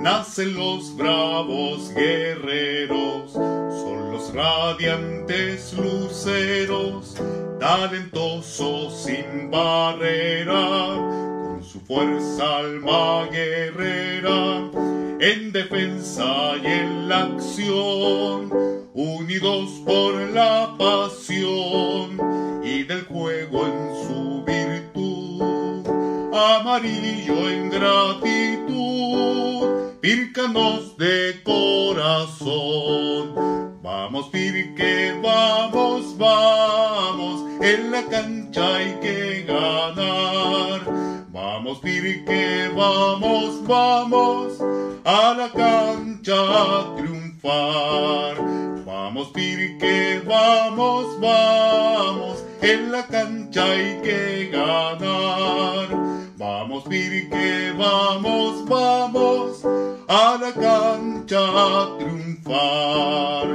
nacen los bravos guerreros, son los radiantes luceros, talentosos sin barrera, con su fuerza alma guerrera, en defensa y en la acción, unidos por la pasión amarillo en gratitud, pírcanos de corazón. Vamos, Pirque, vamos, vamos, en la cancha hay que ganar. Vamos, Pirque, vamos, vamos, a la cancha a triunfar. Vamos, Pirque, vamos, vamos, en la cancha hay que ganar. Vamos, Pirque, vamos, vamos, a la cancha a triunfar.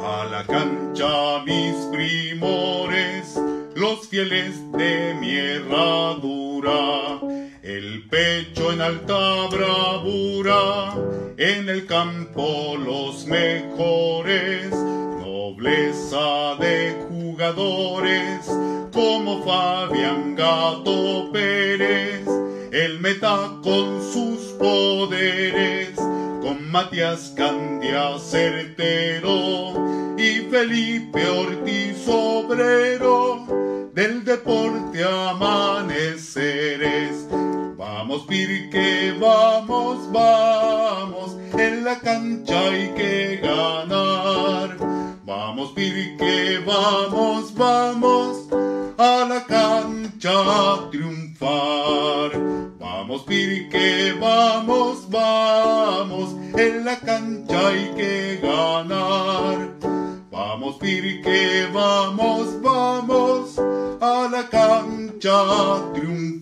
A la cancha mis primores, los fieles de mi herradura, el pecho en alta bravura, en el campo los mejores, nobleza de jugadores, como Fabián Gato Pérez, el meta con sus poderes, con Matías Candia certero y Felipe Ortiz obrero del deporte amaneceres. Vamos Pirque, vamos, vamos, en la cancha hay que ganar. Vamos Pirque, vamos, vamos, a la cancha a triunfar. Vamos Pirque, vamos, vamos, en la cancha hay que ganar. Vamos Pirque, vamos, vamos, a la cancha a triunfar.